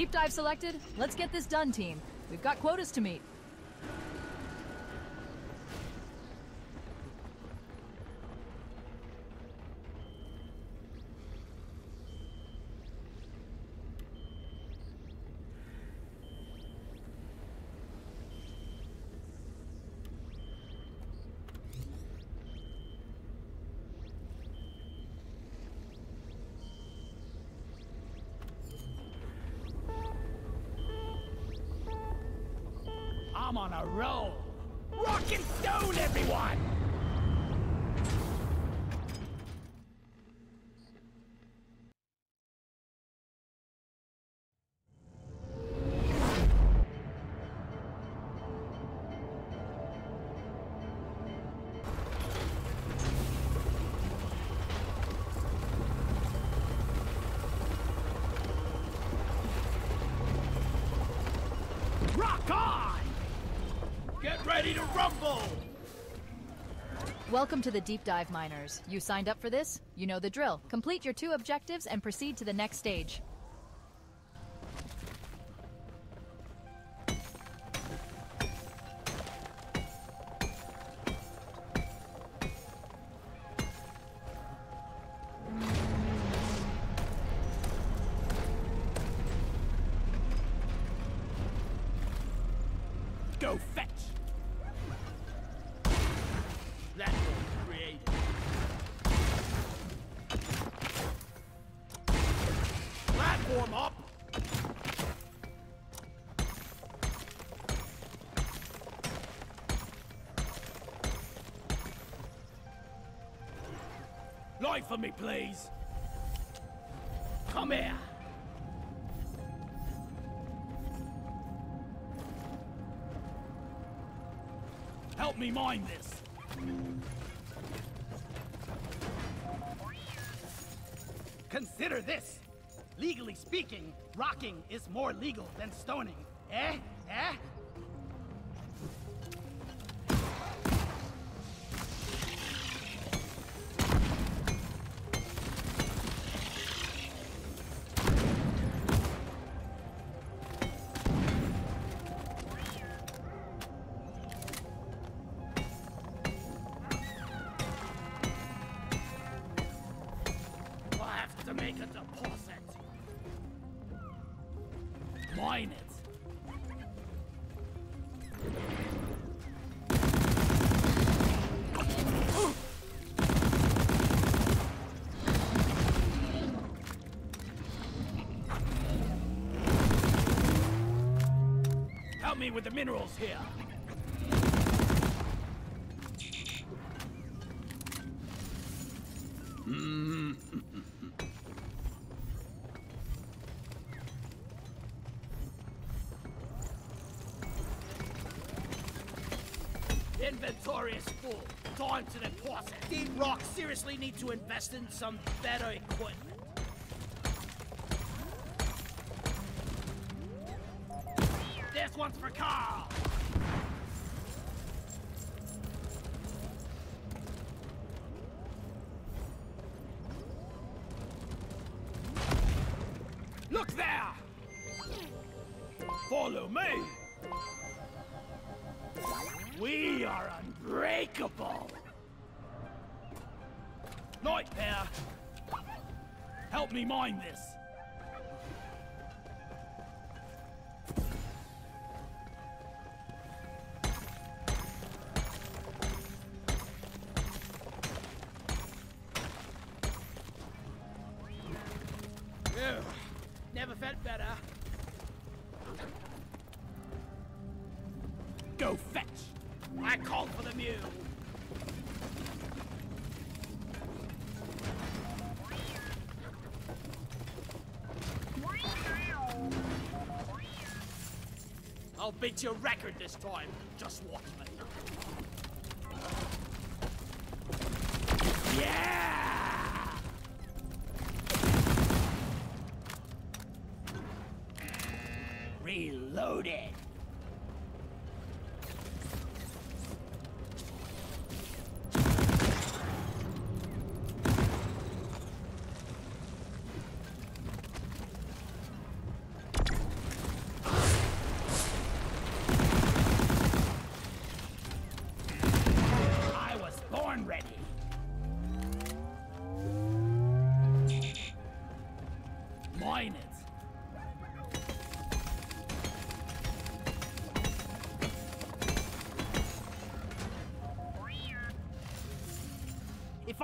Deep dive selected? Let's get this done, team. We've got quotas to meet. Rock on! Get ready to rumble! Welcome to the Deep Dive Miners. You signed up for this? You know the drill. Complete your two objectives and proceed to the next stage. Please! Come here! Help me mine this! Consider this. Legally speaking, rocking is more legal than stoning. Eh? Eh? With the minerals here. Mm. Inventory is full. Time to deposit. Deep Rock seriously need to invest in some better equipment? One's for Carl. Look there! Follow me! We are unbreakable! Night there! Help me mine this! I'll beat your record this time. Just watch me. Yeah!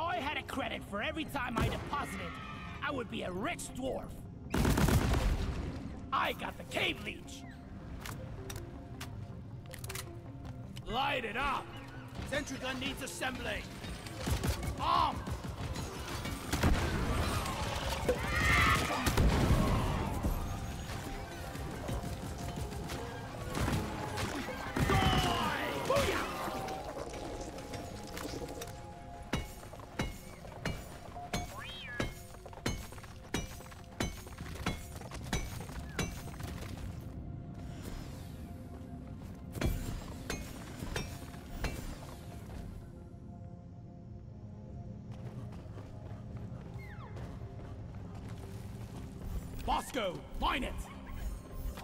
I had a credit for every time I deposited, I would be a rich dwarf. I got the cave leech. Light it up! Sentry gun needs assembly. Bosco, mine it!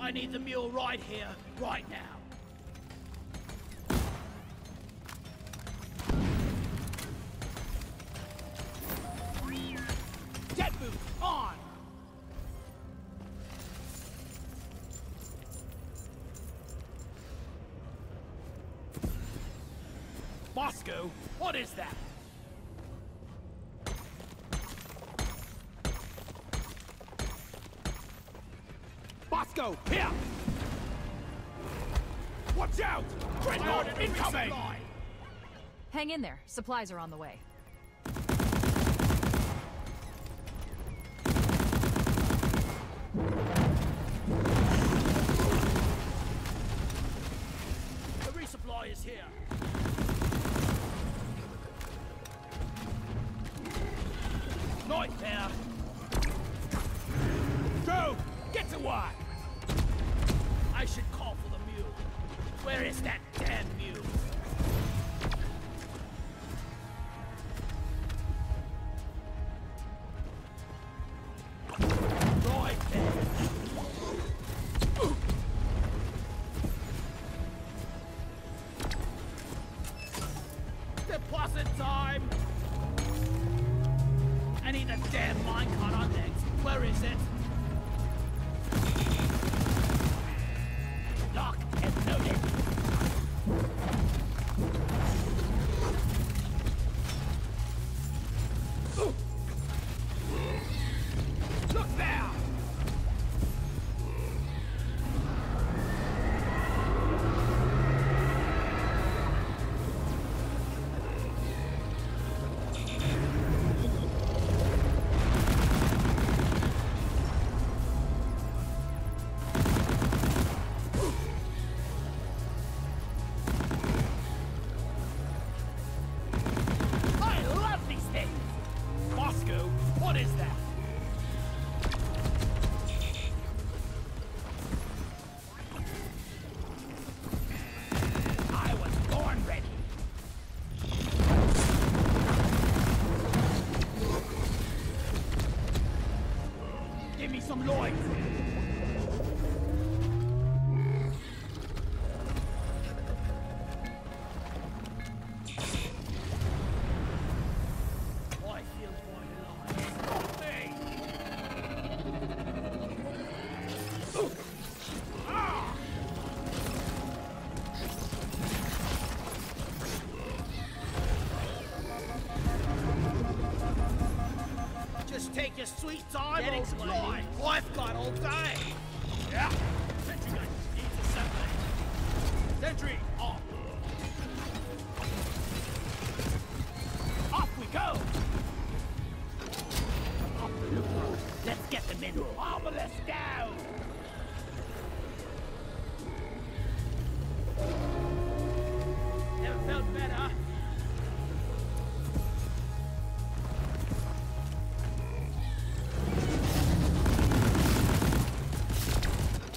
I need the mule right here, right now. Bosco, here! Watch out! Dreadnought incoming! Hang in there. Supplies are on the way. The resupply is here. Right there! Go! Get to work! I should call for the mule. Where is that take your sweet time, old lady. I've got all day. Yeah! Sentry gun needs assembly. Sentry, off! Off we go! Off the. Let's get them in. Marvelous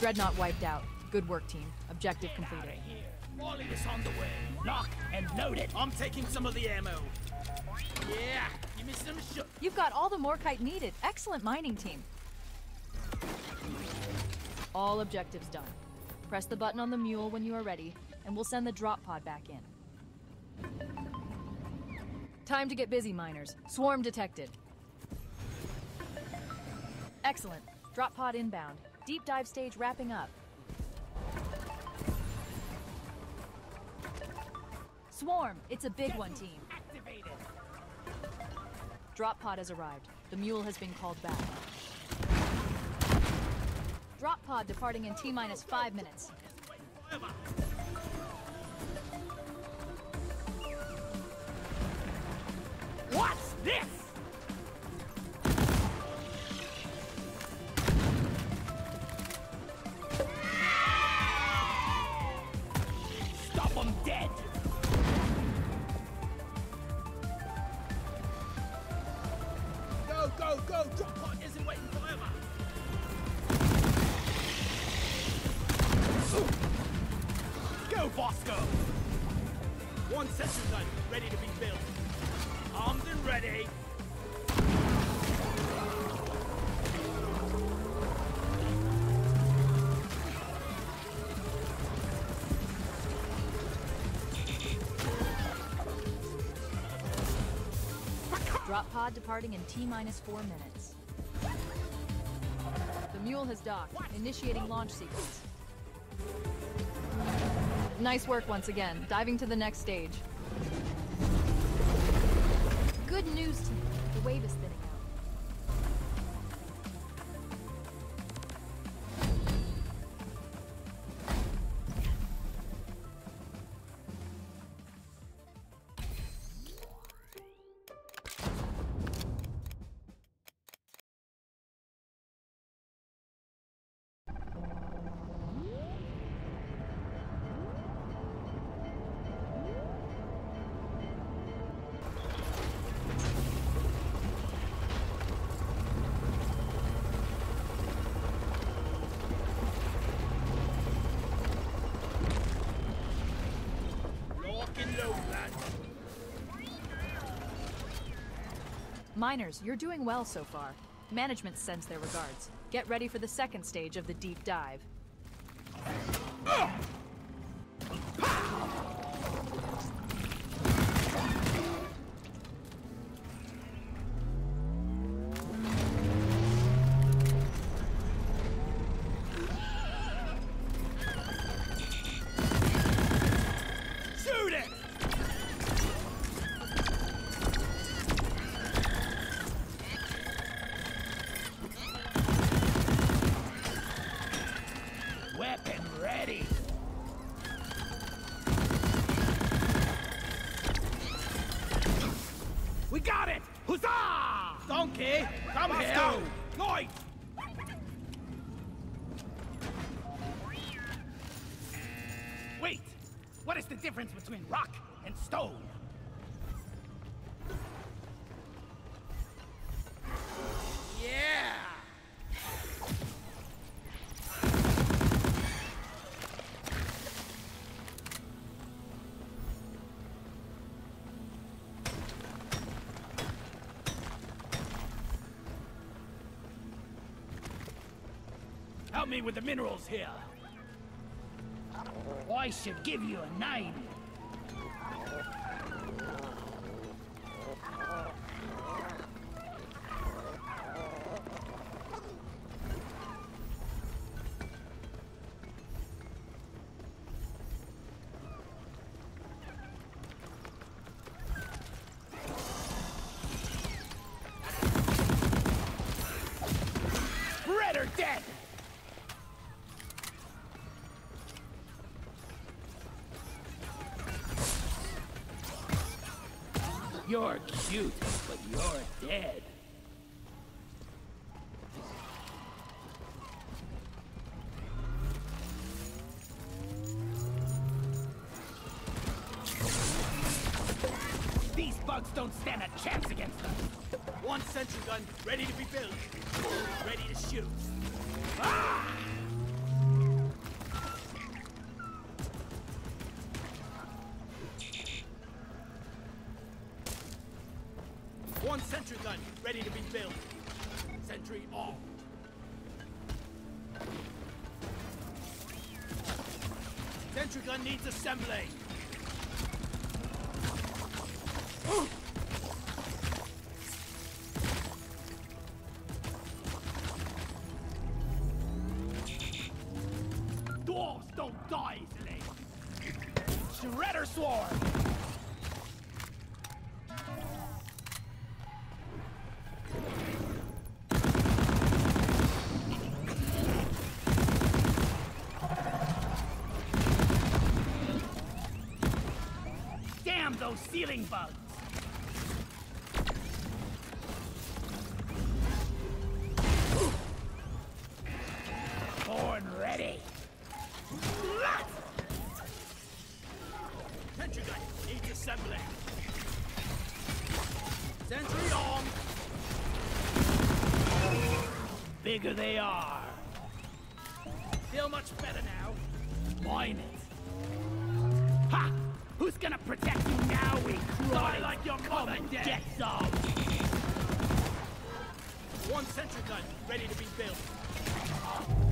Dreadnought wiped out. Good work, team. Objective completed. Here, Molly is on the way. Lock and loaded. I'm taking some of the ammo. Yeah, give me some shook. You've got all the Morkite needed. Excellent mining team. All objectives done. Press the button on the mule when you are ready, and we'll send the drop pod back in. Time to get busy, miners. Swarm detected. Excellent. Drop pod inbound. Deep dive stage wrapping up. Swarm, it's a big one, team. Activated. Drop pod has arrived. The mule has been called back. Drop pod departing in T minus five minutes. What's this? Departing in T minus four minutes. The mule has docked, initiating launch sequence. Nice work once again, diving to the next stage. Good news. The wave is Miners, you're doing well so far. Management sends their regards. Get ready for the second stage of the deep dive. Shoot Help me with the minerals here. I should give you a name. You're cute, Sentry gun needs assembling. Ceiling bugs! Born ready. Sentry armed. Bigger they are. Sentry gun ready to be built.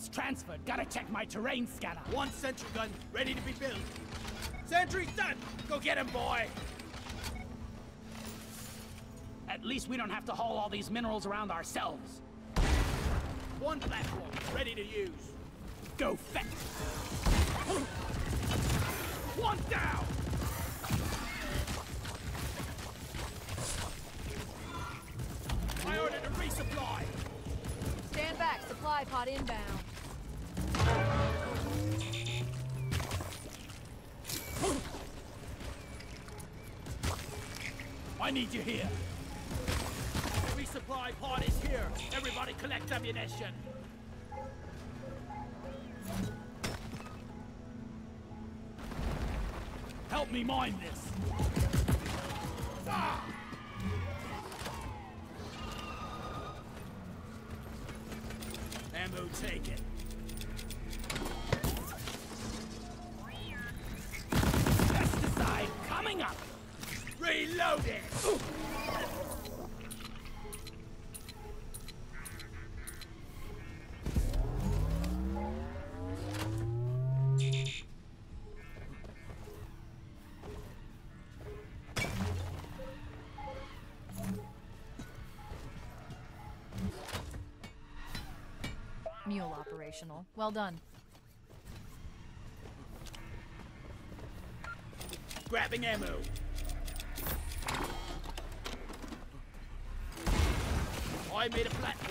Coordinates transferred. Gotta check my terrain scanner. One sentry gun ready to be built. Sentry's done. Go get him, boy. At least we don't have to haul all these minerals around ourselves. One platform ready to use. Go fetch! Me this. Ah! Ammo taken. Operational. Well done. Grabbing ammo. I made a platform.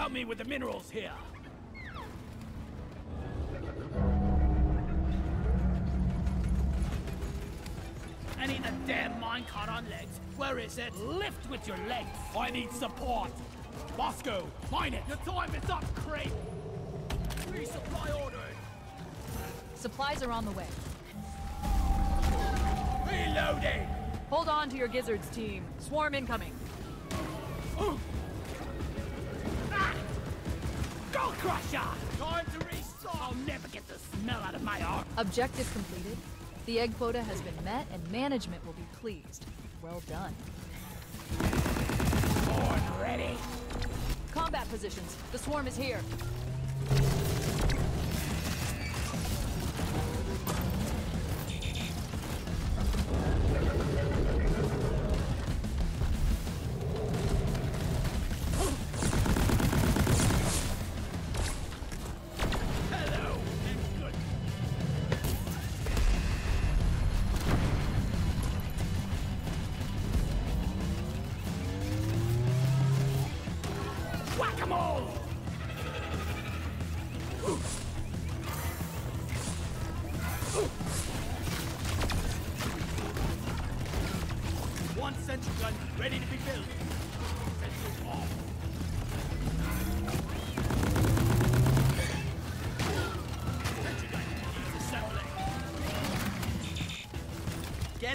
Help me with the minerals here. I need a damn minecart on legs. Where is it? Lift with your legs. I need support. Bosco, mine it. Your time is up, Crate! Resupply ordered! Supplies are on the way. Reloading. Hold on to your gizzards, team. Swarm incoming. Gold Crusher! Time to restock! I'll never get the smell out of my arm. Objective completed. The egg quota has been met and management will be pleased. Well done. Born ready. Combat positions. The swarm is here.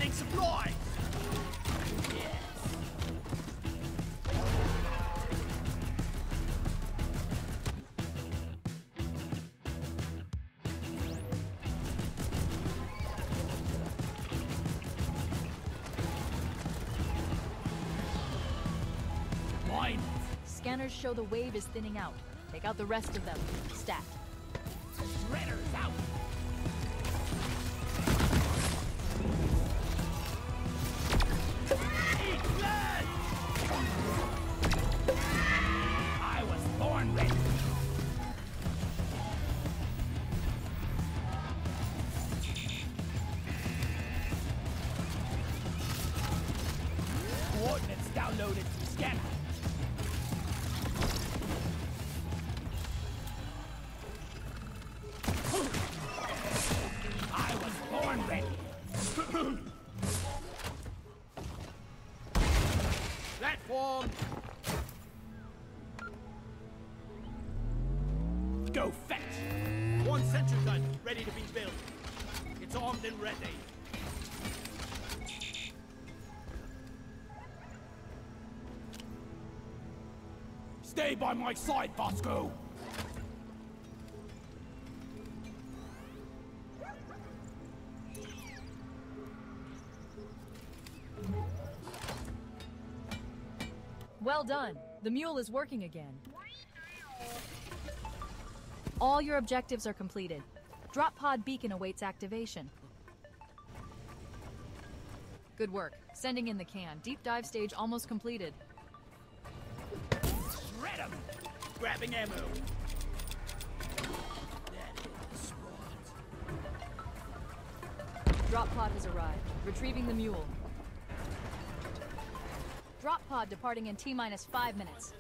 Getting supplies. Mine. Scanners show the wave is thinning out. Take out the rest of them. Stat. Ready. Stay by my side, Bosco. Well done. The mule is working again. All your objectives are completed. Drop pod beacon awaits activation. Good work. Sending in the can. Deep dive stage almost completed. Shred 'em. Grabbing ammo. Drop pod has arrived. Retrieving the mule. Drop pod departing in T minus five minutes.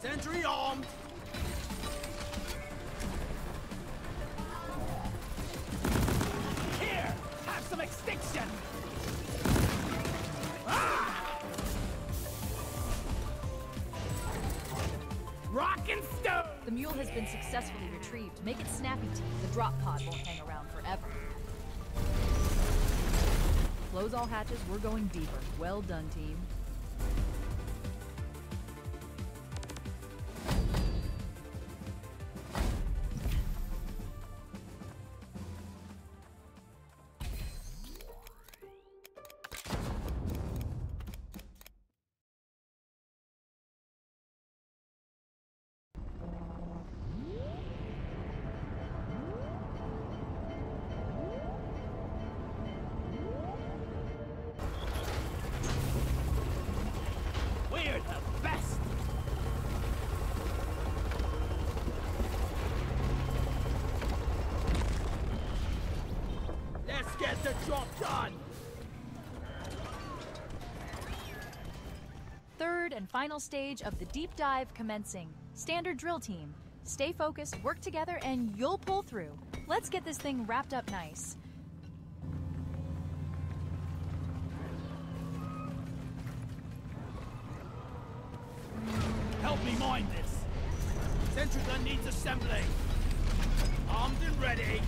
Sentry armed. Extinction. Ah! Rock and stone. The mule has been successfully retrieved. Make it snappy, team. The drop pod won't hang around forever. Close all hatches. We're going deeper. Well done, team. Final stage of the deep dive commencing. Standard drill team. Stay focused, work together, and you'll pull through. Let's get this thing wrapped up nice. Help me mine this. Sentry gun needs assembly. Armed and ready.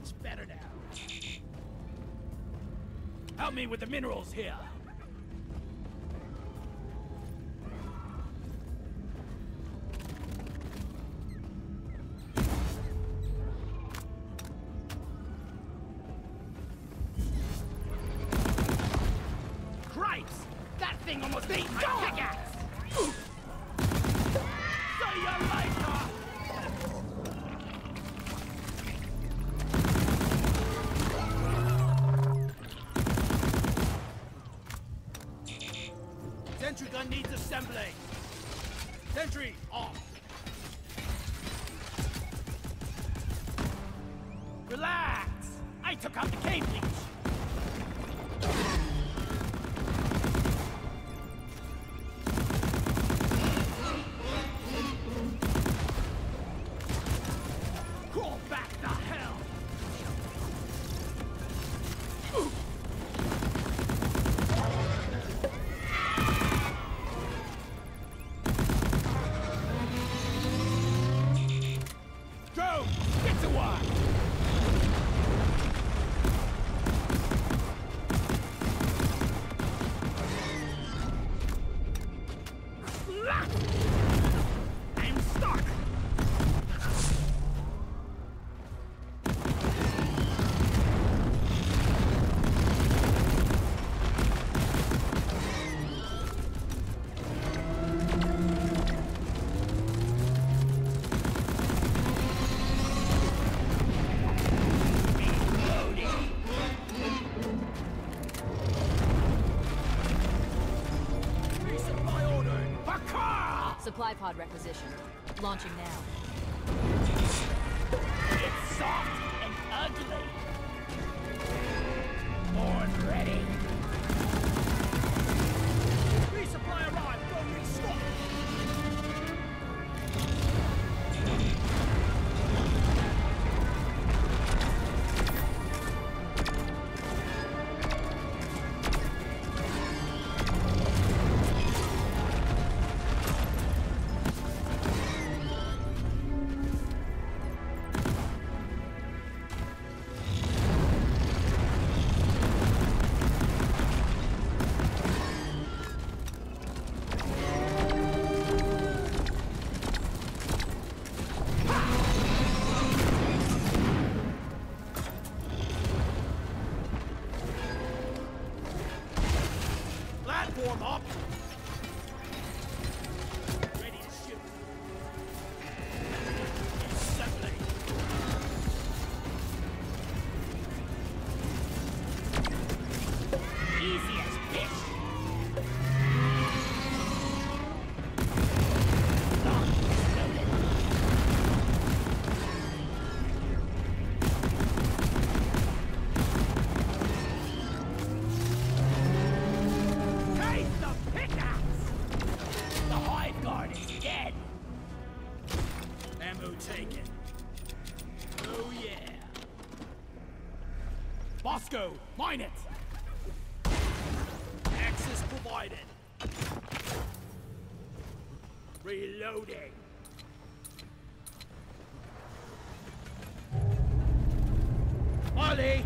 Much better now. Help me with the minerals here. Pod requisitioned. Launching now. Ammo taken. Oh yeah. Bosco, mine it! Access provided. Reloading. Molly!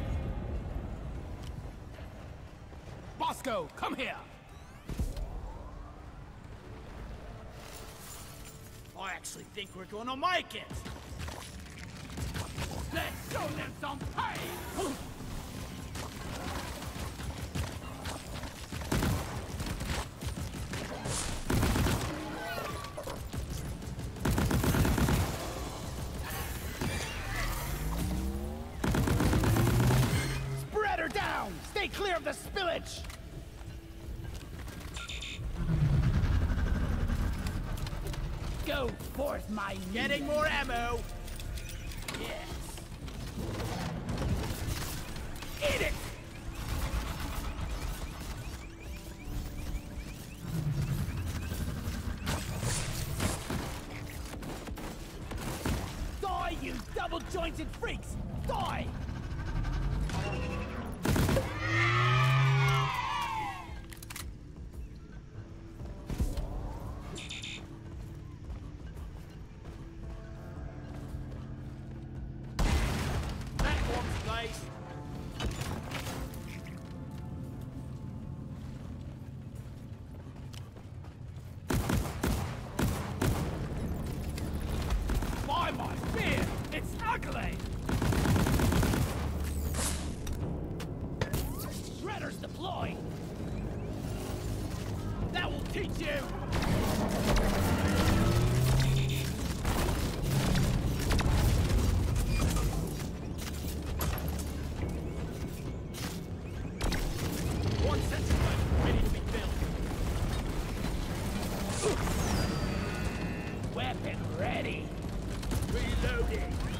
Bosco, come here! I think we're gonna make it. Let's show them some pain! Double-jointed freaks! Die! Reloading.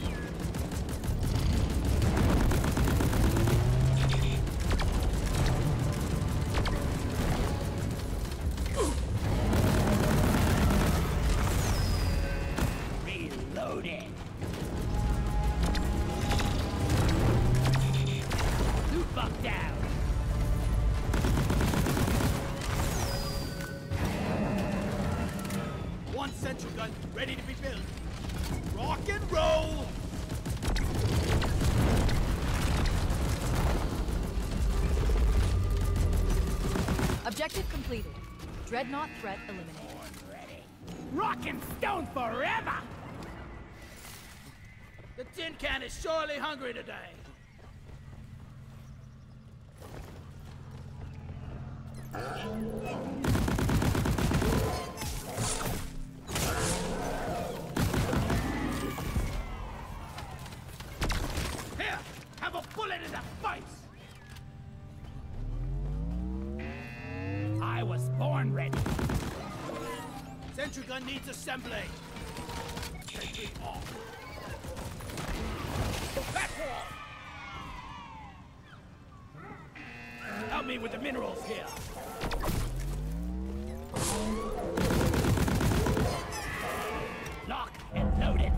Dreadnought threat eliminated. Rock and stone forever! The tin can is surely hungry today. Here, was born ready. Sentry gun needs assembly. Sentry off. Platform! Help me with the minerals here. Lock and load it.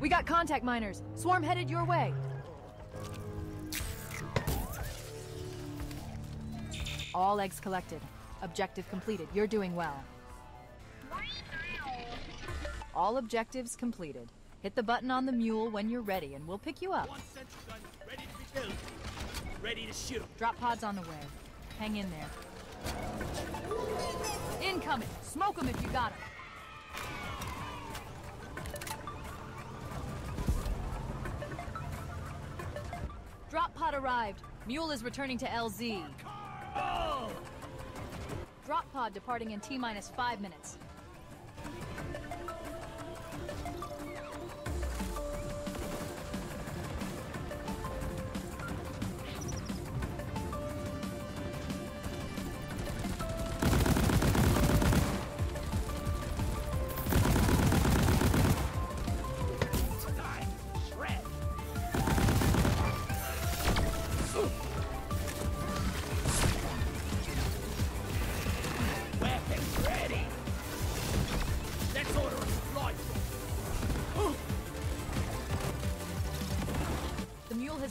We got contact miners. Swarm headed your way. All eggs collected. Objective completed. You're doing well. All objectives completed. Hit the button on the mule when you're ready, and we'll pick you up. Gun ready to be built. Ready to shoot. Drop pods on the way. Hang in there. Incoming! Smoke them if you got 'em. Drop pod arrived. Mule is returning to LZ. Drop pod departing in T minus five minutes.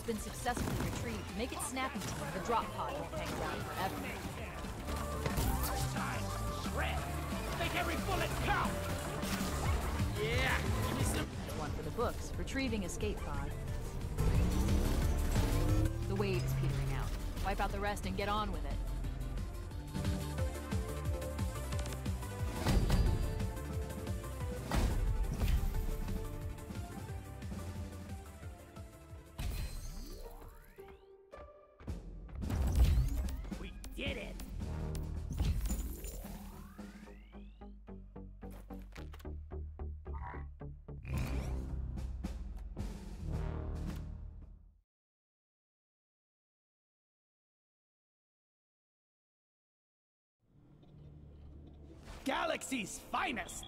Been successfully retrieved. Make it snappy. The drop pod won't hang around forever. Time shred. Make every bullet count. Yeah, give me some. One for the books. Retrieving escape pod. The wave's petering out. Wipe out the rest and get on with it. Galaxy's finest!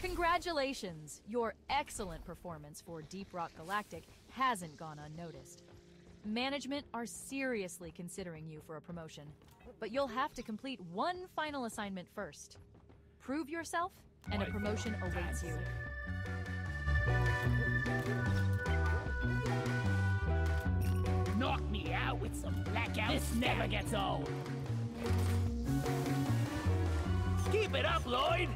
Congratulations! Your excellent performance for Deep Rock Galactic hasn't gone unnoticed. Management are seriously considering you for a promotion, but you'll have to complete one final assignment first. Prove yourself, and a promotion awaits you. Knock me out with some blackout. This never gets old. Keep it up, Lloyd.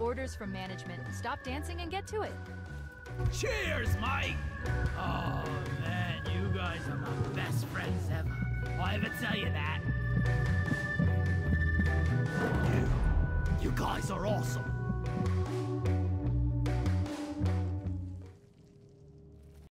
Orders from management. Stop dancing and get to it. Cheers, Mike. Oh man, you guys are my best friends ever. I ever tell you that? You, you guys are awesome.